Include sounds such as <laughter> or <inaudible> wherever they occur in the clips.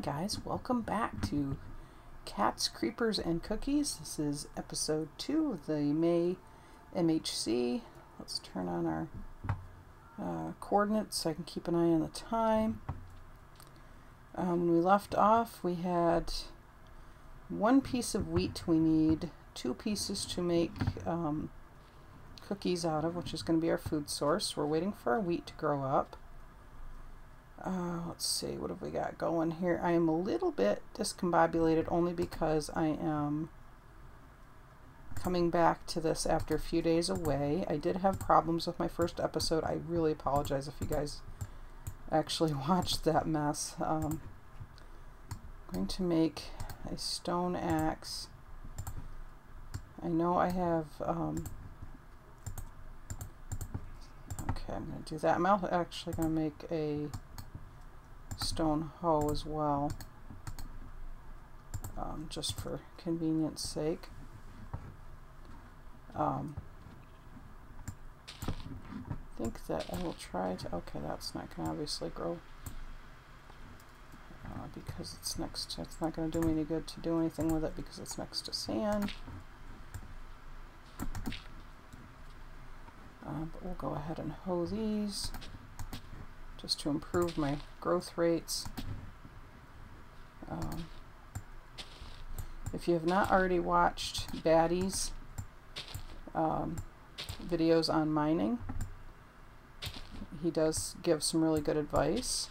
guys, welcome back to Cats, Creepers, and Cookies. This is episode 2 of the May MHC. Let's turn on our uh, coordinates so I can keep an eye on the time. Um, when we left off, we had one piece of wheat we need, two pieces to make um, cookies out of, which is going to be our food source. We're waiting for our wheat to grow up. Uh, let's see, what have we got going here? I am a little bit discombobulated only because I am coming back to this after a few days away. I did have problems with my first episode. I really apologize if you guys actually <laughs> watched that mess. Um, I'm going to make a stone axe. I know I have... Um, okay, I'm going to do that. I'm actually going to make a stone hoe as well, um, just for convenience sake. Um, I think that I will try to, okay, that's not going to obviously grow uh, because it's next, to, it's not going to do me any good to do anything with it because it's next to sand. Uh, but we'll go ahead and hoe these just to improve my growth rates. Um, if you have not already watched Batty's um, videos on mining, he does give some really good advice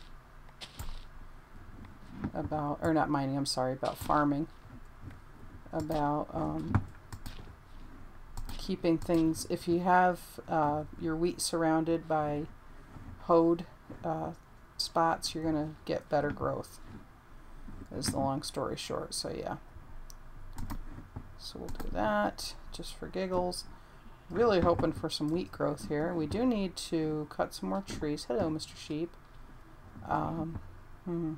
about, or not mining, I'm sorry, about farming, about um, keeping things, if you have uh, your wheat surrounded by hoed uh, spots, you're going to get better growth, is the long story short. So yeah. So we'll do that just for giggles. Really hoping for some wheat growth here. We do need to cut some more trees. Hello, Mr. Sheep. Um, hmm.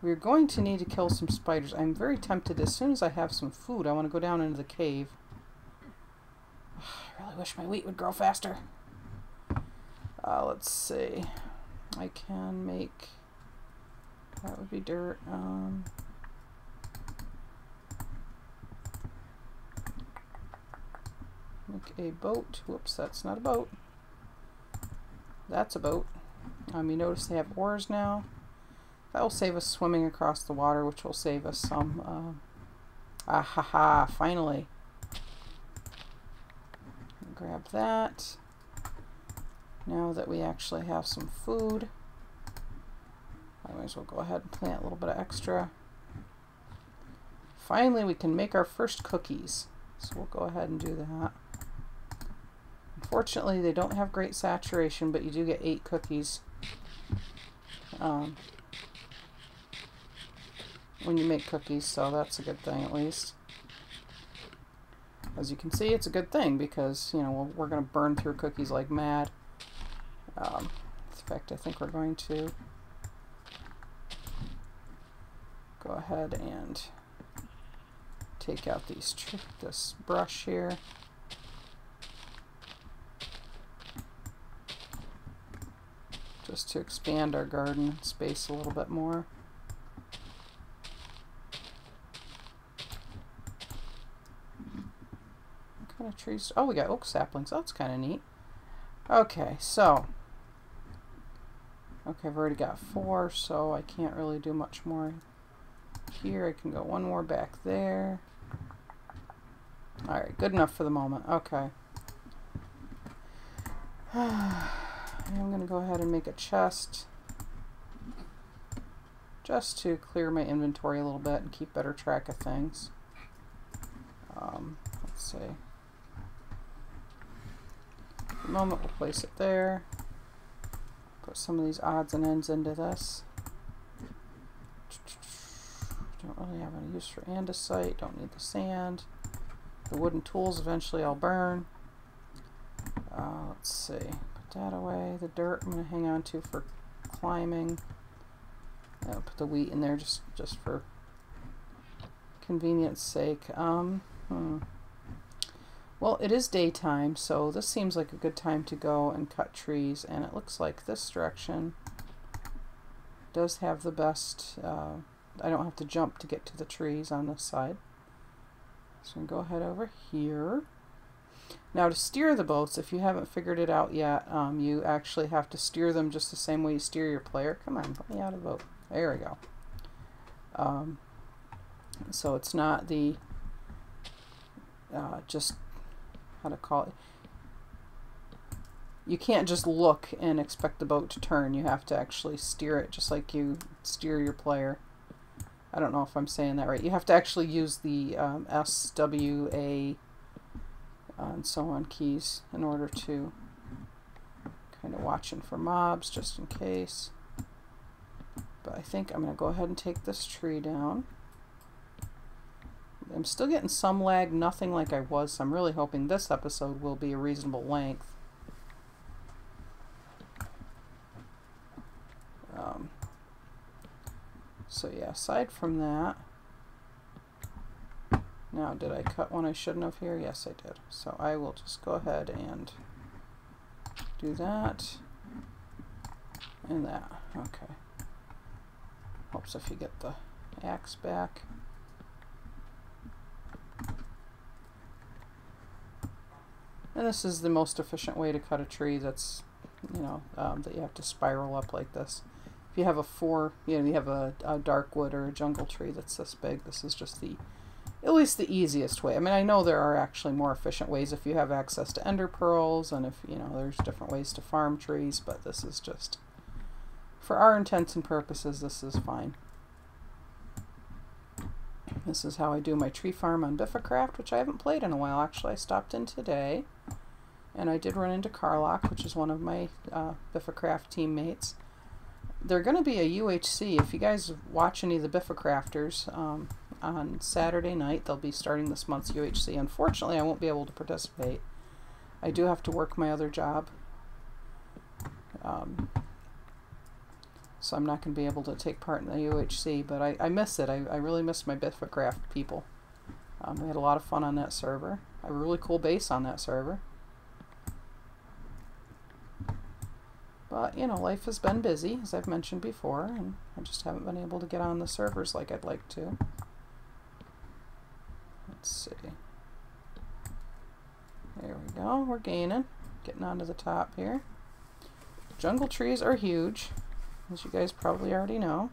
We're going to need to kill some spiders. I'm very tempted. As soon as I have some food, I want to go down into the cave. <sighs> I really wish my wheat would grow faster. Uh, let's see. I can make, that would be dirt. Um, make a boat. Whoops, that's not a boat. That's a boat. Um, you notice they have oars now. That will save us swimming across the water, which will save us some. Uh, ah ha ha, finally. Grab that. Now that we actually have some food, I might as well go ahead and plant a little bit of extra. Finally, we can make our first cookies. So we'll go ahead and do that. Unfortunately, they don't have great saturation, but you do get eight cookies um, when you make cookies, so that's a good thing at least. As you can see, it's a good thing because, you know, we're going to burn through cookies like mad. Um, in fact, I think we're going to go ahead and take out these this brush here. Just to expand our garden space a little bit more. What kind of trees? Oh, we got oak saplings. That's kind of neat. Okay, so Okay, I've already got four, so I can't really do much more here. I can go one more back there. Alright, good enough for the moment. Okay. I'm going to go ahead and make a chest just to clear my inventory a little bit and keep better track of things. Um, let's see. For the moment, we'll place it there. Put some of these odds and ends into this. Don't really have any use for andesite. Don't need the sand. The wooden tools eventually I'll burn. Uh, let's see. Put that away. The dirt I'm going to hang on to for climbing. I'll put the wheat in there just, just for convenience sake. Um, hmm. Well, it is daytime, so this seems like a good time to go and cut trees, and it looks like this direction does have the best, uh, I don't have to jump to get to the trees on this side. So I'm going to go ahead over here. Now to steer the boats, if you haven't figured it out yet, um, you actually have to steer them just the same way you steer your player. Come on, put me out of the boat. There we go. Um, so it's not the uh, just how to call it. You can't just look and expect the boat to turn. You have to actually steer it just like you steer your player. I don't know if I'm saying that right. You have to actually use the um, S, W, A, uh, and so on keys in order to kind of watching for mobs just in case. But I think I'm going to go ahead and take this tree down. I'm still getting some lag, nothing like I was, so I'm really hoping this episode will be a reasonable length. Um, so yeah, aside from that, now did I cut one I shouldn't have here? Yes, I did. So I will just go ahead and do that and that. Okay. Helps if you get the axe back. And this is the most efficient way to cut a tree that's, you know, um, that you have to spiral up like this. If you have a four, you know, you have a, a dark wood or a jungle tree that's this big, this is just the, at least the easiest way. I mean, I know there are actually more efficient ways if you have access to ender pearls and if, you know, there's different ways to farm trees, but this is just, for our intents and purposes, this is fine. This is how I do my tree farm on Bifacraft, which I haven't played in a while. Actually, I stopped in today, and I did run into Carlock, which is one of my uh, Bifacraft teammates. They're going to be a UHC. If you guys watch any of the Bifacrafters um, on Saturday night, they'll be starting this month's UHC. Unfortunately, I won't be able to participate. I do have to work my other job. Um, so I'm not going to be able to take part in the UHC, but I, I miss it. I, I really miss my Bifacraft people. Um, we had a lot of fun on that server. I have a really cool base on that server. But, you know, life has been busy, as I've mentioned before, and I just haven't been able to get on the servers like I'd like to. Let's see. There we go. We're gaining. Getting onto the top here. Jungle trees are huge as you guys probably already know.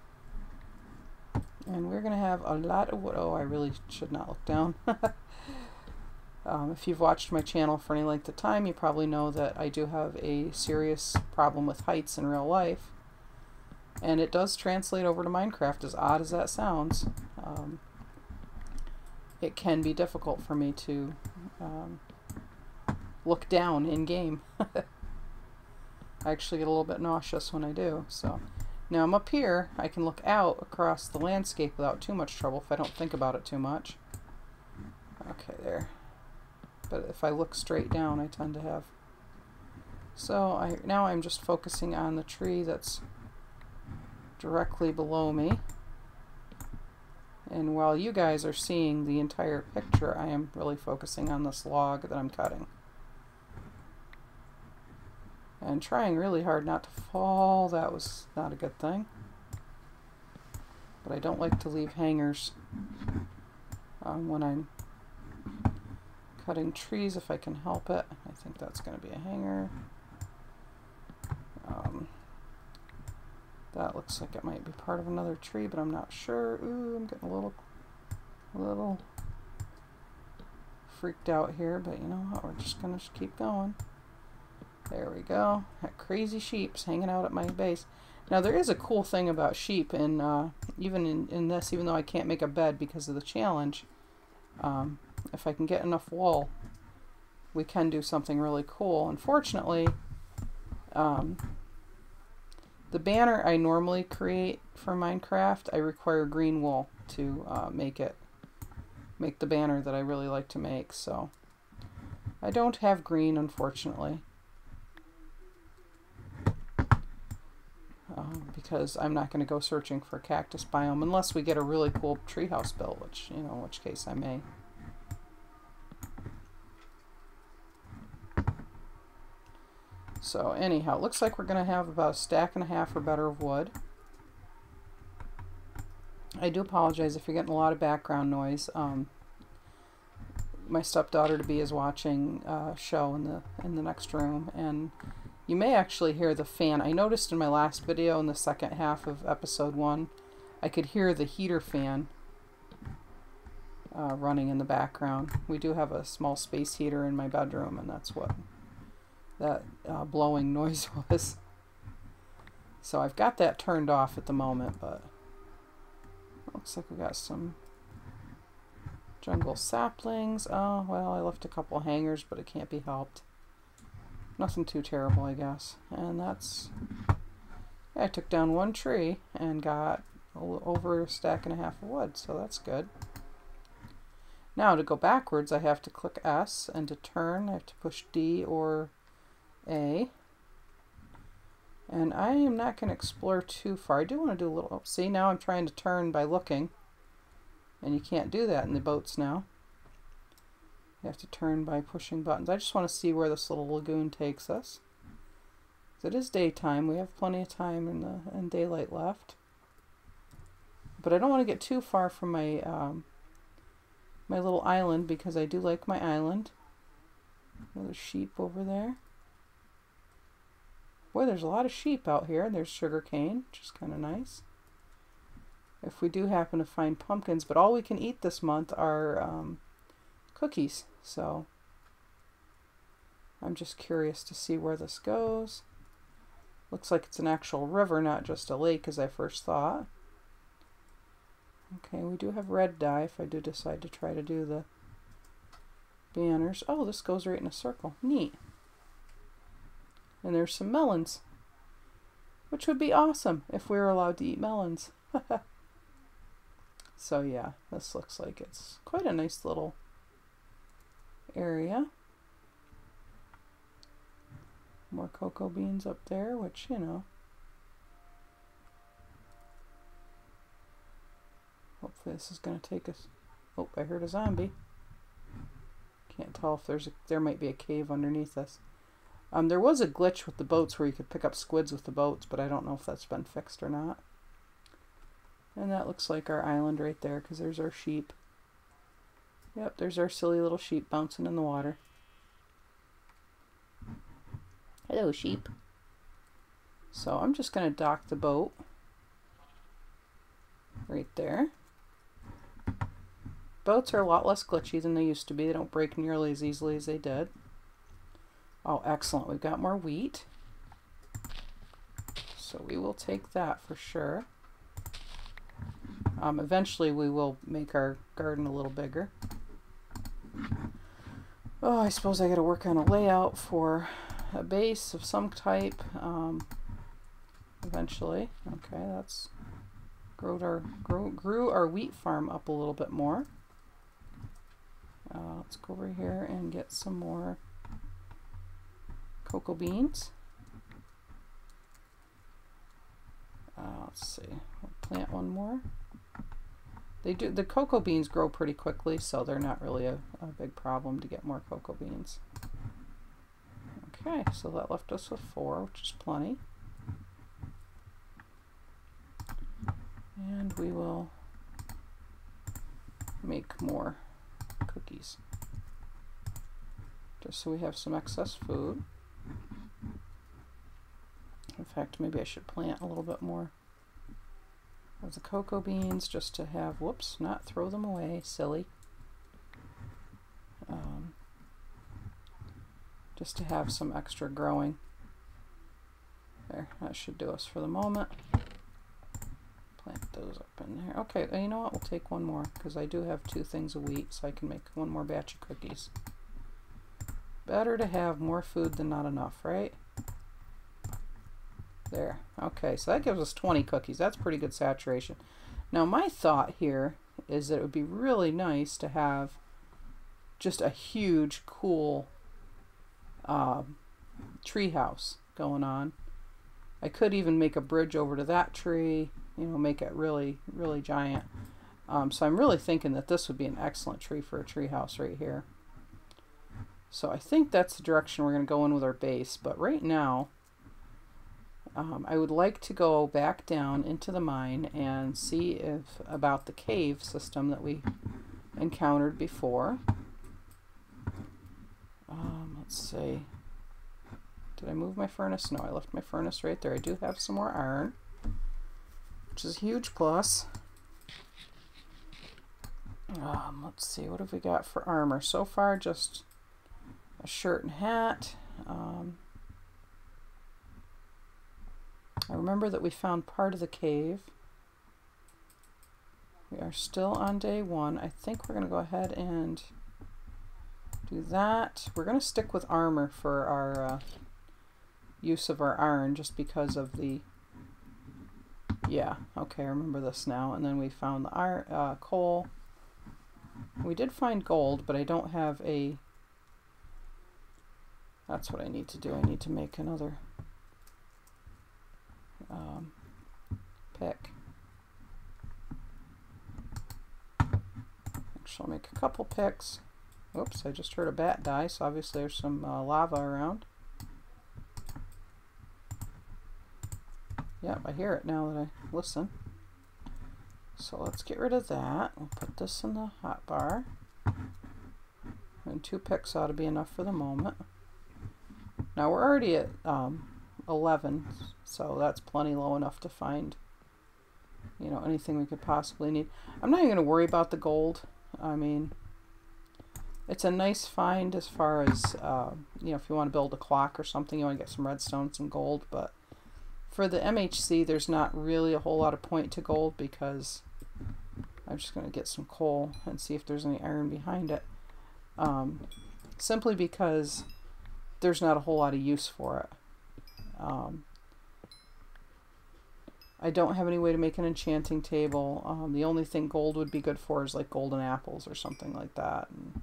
And we're going to have a lot of wood. Oh, I really should not look down. <laughs> um, if you've watched my channel for any length of time, you probably know that I do have a serious problem with heights in real life. And it does translate over to Minecraft, as odd as that sounds. Um, it can be difficult for me to um, look down in game. <laughs> I actually get a little bit nauseous when I do. So now I'm up here. I can look out across the landscape without too much trouble if I don't think about it too much. Okay, there. But if I look straight down, I tend to have... So I now I'm just focusing on the tree that's directly below me. And while you guys are seeing the entire picture, I am really focusing on this log that I'm cutting and trying really hard not to fall. That was not a good thing. But I don't like to leave hangers um, when I'm cutting trees if I can help it. I think that's going to be a hanger. Um, that looks like it might be part of another tree, but I'm not sure. Ooh, I'm getting a little, a little freaked out here, but you know what? We're just going to keep going. There we go. That crazy sheep's hanging out at my base. Now there is a cool thing about sheep, and uh, even in, in this, even though I can't make a bed because of the challenge, um, if I can get enough wool, we can do something really cool. Unfortunately, um, the banner I normally create for Minecraft, I require green wool to uh, make it, make the banner that I really like to make. So I don't have green, unfortunately. um, because I'm not going to go searching for cactus biome unless we get a really cool treehouse built, which, you know, in which case I may. So anyhow, it looks like we're going to have about a stack and a half or better of wood. I do apologize if you're getting a lot of background noise. Um, my stepdaughter to be is watching a show in the in the next room, and you may actually hear the fan. I noticed in my last video in the second half of episode one, I could hear the heater fan uh, running in the background. We do have a small space heater in my bedroom, and that's what that uh, blowing <laughs> noise was. So I've got that turned off at the moment, but looks like we got some jungle saplings. Oh, well, I left a couple hangers, but it can't be helped. Nothing too terrible, I guess. And that's... I took down one tree and got over a stack and a half of wood, so that's good. Now to go backwards, I have to click S, and to turn, I have to push D or A. And I am not going to explore too far. I do want to do a little... Oh, see, now I'm trying to turn by looking. And you can't do that in the boats now. You have to turn by pushing buttons. I just want to see where this little lagoon takes us. It is daytime. We have plenty of time in and daylight left. But I don't want to get too far from my um, my little island because I do like my island. Another sheep over there. Boy, there's a lot of sheep out here. And there's sugar cane, which is kind of nice. If we do happen to find pumpkins, but all we can eat this month are um, cookies. So I'm just curious to see where this goes. Looks like it's an actual river, not just a lake as I first thought. Okay, we do have red dye if I do decide to try to do the banners. Oh, this goes right in a circle. Neat. And there's some melons, which would be awesome if we were allowed to eat melons. <laughs> so yeah, this looks like it's quite a nice little area. More cocoa beans up there, which, you know, hopefully this is going to take us. Oh, I heard a zombie. Can't tell if there's a, there might be a cave underneath us. Um, there was a glitch with the boats where you could pick up squids with the boats, but I don't know if that's been fixed or not. And that looks like our island right there, because there's our sheep. Yep, there's our silly little sheep bouncing in the water. Hello, sheep. So I'm just going to dock the boat right there. Boats are a lot less glitchy than they used to be. They don't break nearly as easily as they did. Oh, excellent. We've got more wheat. So we will take that for sure. Um, eventually we will make our garden a little bigger. Oh, I suppose I got to work on a layout for a base of some type um, eventually. Okay, that's grew our, grew, grew our wheat farm up a little bit more. Uh, let's go over here and get some more cocoa beans. Uh, let's see, we'll plant one more. They do the cocoa beans grow pretty quickly, so they're not really a, a big problem to get more cocoa beans. Okay, so that left us with four, which is plenty. And we will make more cookies. Just so we have some excess food. In fact, maybe I should plant a little bit more of the cocoa beans just to have, whoops, not throw them away, silly. Um, just to have some extra growing. There, that should do us for the moment. Plant those up in there. Okay, you know what? We'll take one more because I do have two things of wheat, so I can make one more batch of cookies. Better to have more food than not enough, right? There. Okay, so that gives us 20 cookies. That's pretty good saturation. Now, my thought here is that it would be really nice to have just a huge, cool uh, tree house going on. I could even make a bridge over to that tree, you know, make it really, really giant. Um, so I'm really thinking that this would be an excellent tree for a tree house right here. So I think that's the direction we're going to go in with our base. But right now, Um, I would like to go back down into the mine and see if about the cave system that we encountered before. Um, let's see. Did I move my furnace? No, I left my furnace right there. I do have some more iron, which is a huge plus. Um, let's see, what have we got for armor? So far, just a shirt and hat. Um, I remember that we found part of the cave. We are still on day one. I think we're going to go ahead and do that. We're going to stick with armor for our uh, use of our iron just because of the... Yeah, okay, I remember this now. And then we found the iron, uh, coal. We did find gold, but I don't have a... That's what I need to do. I need to make another um, pick. Actually, I'll make a couple picks. Oops, I just heard a bat die, so obviously there's some uh, lava around. Yep, I hear it now that I listen. So let's get rid of that. We'll put this in the hot bar. And two picks ought to be enough for the moment. Now we're already at um, 11, so that's plenty low enough to find, you know, anything we could possibly need. I'm not even going to worry about the gold. I mean, it's a nice find as far as, uh, you know, if you want to build a clock or something, you want to get some redstone, some gold, but for the MHC, there's not really a whole lot of point to gold because I'm just going to get some coal and see if there's any iron behind it. Um, simply because there's not a whole lot of use for it. Um, I don't have any way to make an enchanting table. Um, the only thing gold would be good for is like golden apples or something like that. And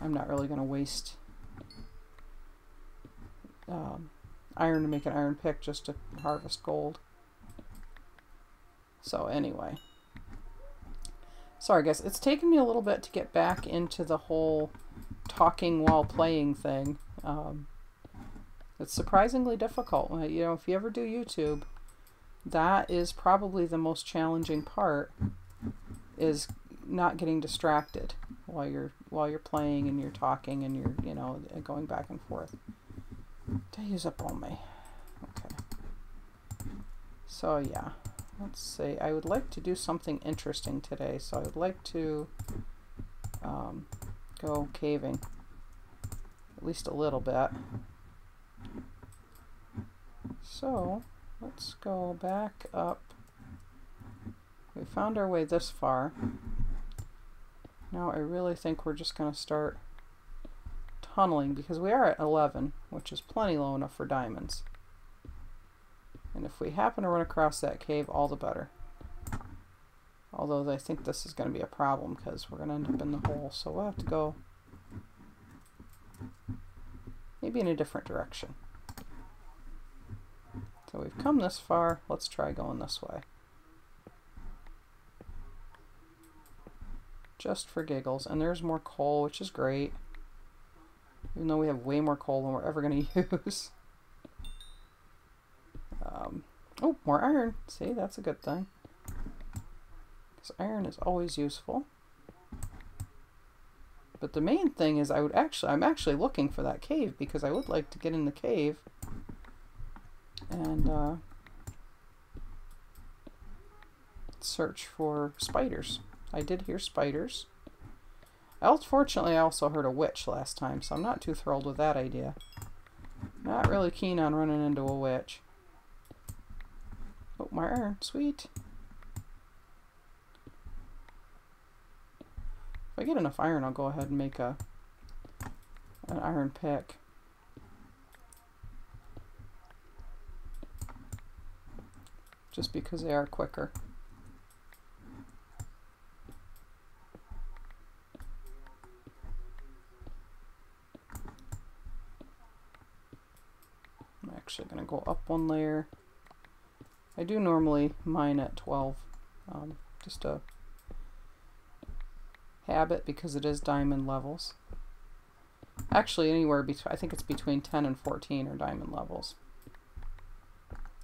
I'm not really going to waste um, iron to make an iron pick just to harvest gold. So anyway. Sorry guys, it's taken me a little bit to get back into the whole talking while playing thing. Um, it's surprisingly difficult. You know, if you ever do YouTube, that is probably the most challenging part is not getting distracted while you're while you're playing and you're talking and you're, you know, going back and forth. Did use up all my okay. So yeah. Let's see. I would like to do something interesting today, so I would like to um, go caving at least a little bit. So let's go back up. We found our way this far. Now I really think we're just going to start tunneling because we are at 11, which is plenty low enough for diamonds. And if we happen to run across that cave, all the better. Although I think this is going to be a problem because we're going to end up in the hole. So we'll have to go maybe in a different direction. So we've come this far. Let's try going this way. Just for giggles. And there's more coal, which is great. Even though we have way more coal than we're ever going <laughs> to use. Um, oh, more iron. See, that's a good thing. Because iron is always useful. But the main thing is I would actually, I'm actually looking for that cave because I would like to get in the cave and uh, search for spiders. I did hear spiders. Unfortunately, I also heard a witch last time, so I'm not too thrilled with that idea. Not really keen on running into a witch. Oh, my iron. Sweet. If I get enough iron, I'll go ahead and make a an iron pick. Just because they are quicker. I'm actually going to go up one layer. I do normally mine at 12, um, just a habit because it is diamond levels. Actually, anywhere between, I think it's between 10 and 14 are diamond levels.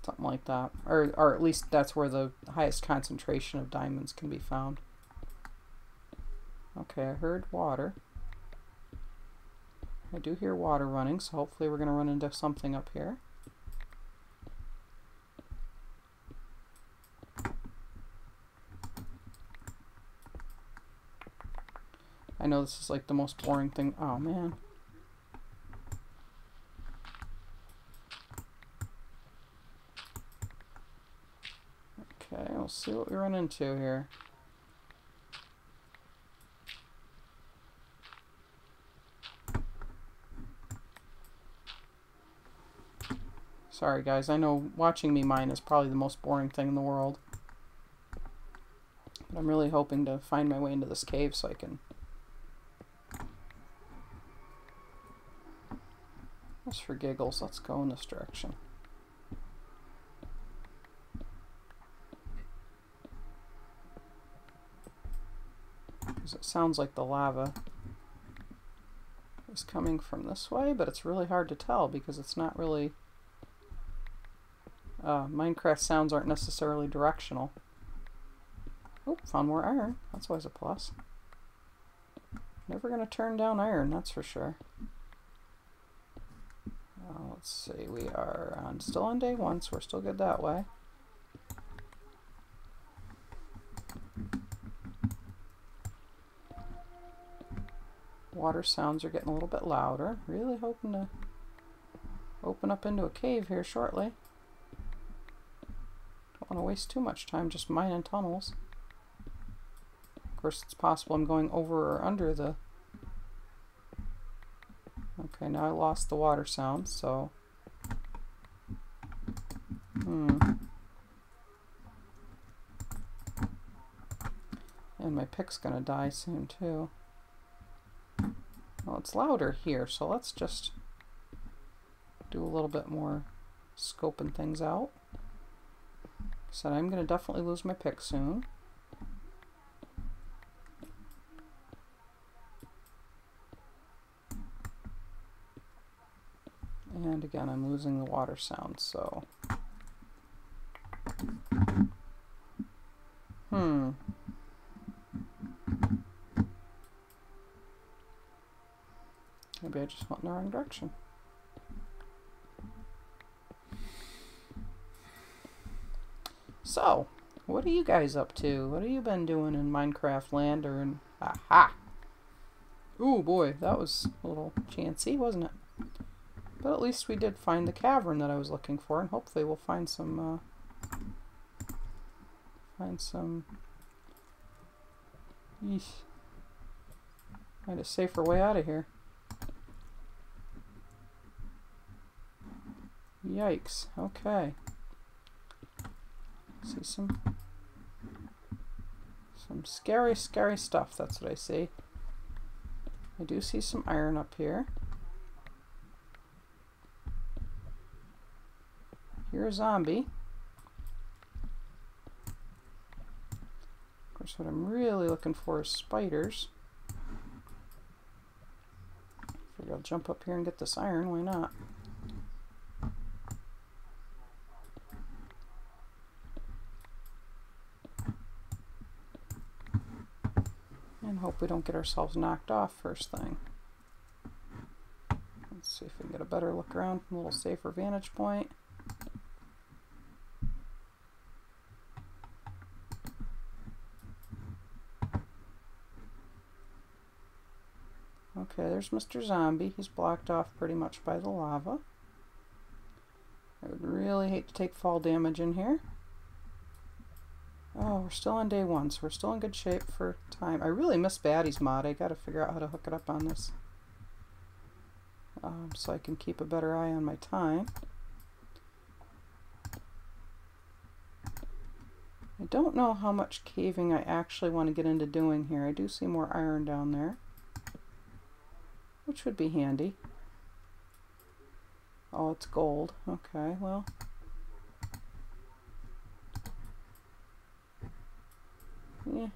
Something like that. Or, or at least that's where the highest concentration of diamonds can be found. Okay, I heard water. I do hear water running, so hopefully we're going to run into something up here. I know this is like the most boring thing. Oh, man. Okay, we'll see what we run into here. Sorry guys, I know watching me mine is probably the most boring thing in the world. But I'm really hoping to find my way into this cave so I can... Just for giggles, let's go in this direction. Sounds like the lava is coming from this way, but it's really hard to tell because it's not really... Uh, Minecraft sounds aren't necessarily directional. Oh, found more iron. That's always a plus. Never going to turn down iron, that's for sure. Uh, let's see, we are on, still on day one, so we're still good that way. Water sounds are getting a little bit louder. Really hoping to open up into a cave here shortly. Don't want to waste too much time just mining tunnels. Of course, it's possible I'm going over or under the... Okay, now I lost the water sound, so... Hmm. And my pick's gonna die soon, too. It's louder here, so let's just do a little bit more scoping things out. Said I'm going to definitely lose my pick soon. And again, I'm losing the water sound, so... Hmm. Maybe I just went in the wrong direction. So, what are you guys up to? What have you been doing in Minecraft land or in... Aha! Ooh, boy, that was a little chancy, wasn't it? But at least we did find the cavern that I was looking for, and hopefully we'll find some, uh, find some, find a safer way out of here. Yikes, okay. See some some scary, scary stuff. That's what I see. I do see some iron up here. Here a zombie. Of course, what I'm really looking for is spiders. Figure I'll jump up here and get this iron. Why not? hope we don't get ourselves knocked off first thing. Let's see if we can get a better look around from a little safer vantage point. Okay, there's Mr. Zombie. He's blocked off pretty much by the lava. I would really hate to take fall damage in here. Oh, we're still on day one, so we're still in good shape for time. I really miss Batty's mod. I gotta figure out how to hook it up on this. Um, so I can keep a better eye on my time. I don't know how much caving I actually want to get into doing here. I do see more iron down there, which would be handy. Oh, it's gold. Okay, well... Yeah.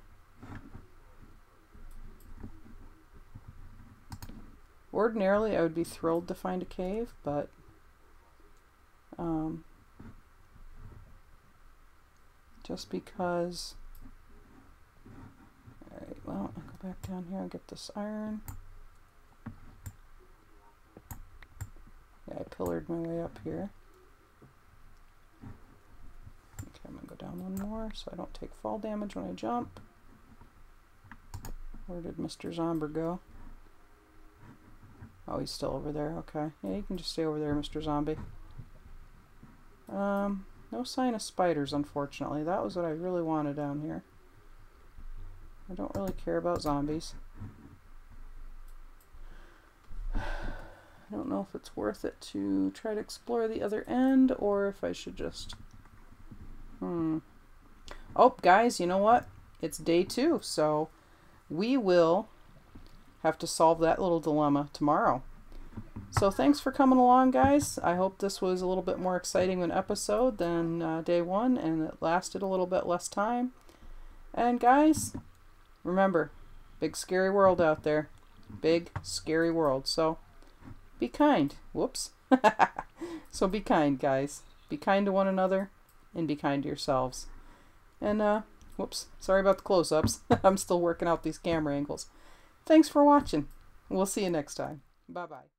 Ordinarily, I would be thrilled to find a cave, but um, just because. Alright, well, I'll go back down here and get this iron. Yeah, I pillared my way up here. Okay, I'm going to go down one more so I don't take fall damage when I jump. Where did Mr. Zomber go? Oh, he's still over there. Okay. Yeah, you can just stay over there, Mr. Zombie. Um, no sign of spiders, unfortunately. That was what I really wanted down here. I don't really care about zombies. <sighs> I don't know if it's worth it to try to explore the other end or if I should just... Hmm. Oh, guys, you know what? It's day two, so we will have to solve that little dilemma tomorrow. So thanks for coming along, guys. I hope this was a little bit more exciting an episode than uh, day one, and it lasted a little bit less time. And guys, remember, big scary world out there. Big scary world. So be kind. Whoops. <laughs> so be kind, guys. Be kind to one another, and be kind to yourselves. And uh, whoops, sorry about the close-ups. <laughs> I'm still working out these camera angles. Thanks for watching. We'll see you next time. Bye-bye.